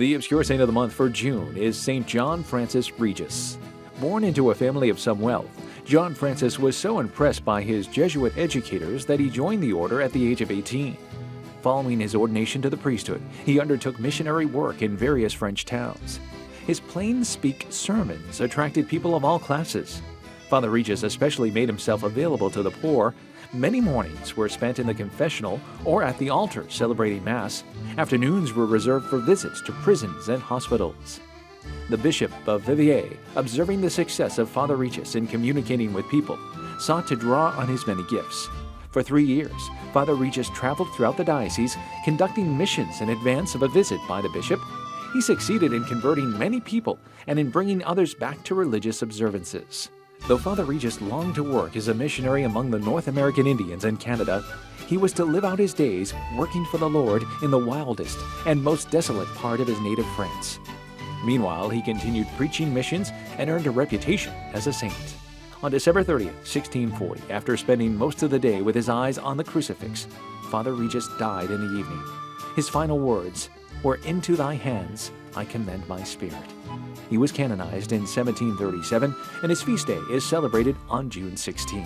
The obscure saint of the month for June is St. John Francis Regis. Born into a family of some wealth, John Francis was so impressed by his Jesuit educators that he joined the order at the age of 18. Following his ordination to the priesthood, he undertook missionary work in various French towns. His plain speak sermons attracted people of all classes. Father Regis especially made himself available to the poor. Many mornings were spent in the confessional or at the altar celebrating Mass. Afternoons were reserved for visits to prisons and hospitals. The Bishop of Viviers, observing the success of Father Regis in communicating with people, sought to draw on his many gifts. For three years, Father Regis traveled throughout the diocese, conducting missions in advance of a visit by the bishop. He succeeded in converting many people and in bringing others back to religious observances. Though Father Regis longed to work as a missionary among the North American Indians and Canada, he was to live out his days working for the Lord in the wildest and most desolate part of his native France. Meanwhile, he continued preaching missions and earned a reputation as a saint. On December 30, 1640, after spending most of the day with his eyes on the crucifix, Father Regis died in the evening. His final words were, Into thy hands I commend my spirit. He was canonized in 1737, and his feast day is celebrated on June 16.